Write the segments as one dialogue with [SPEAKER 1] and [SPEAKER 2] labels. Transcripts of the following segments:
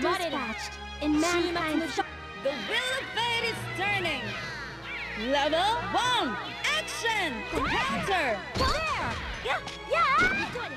[SPEAKER 1] dispatched in mankind's...
[SPEAKER 2] The wheel of fate is turning! Level one! Action! Counter!
[SPEAKER 1] Yeah! Yeah!
[SPEAKER 2] Counter!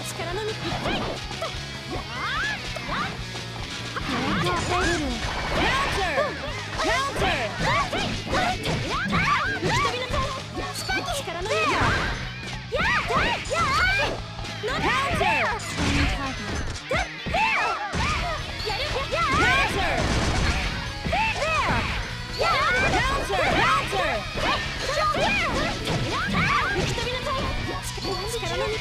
[SPEAKER 1] 力のみ一回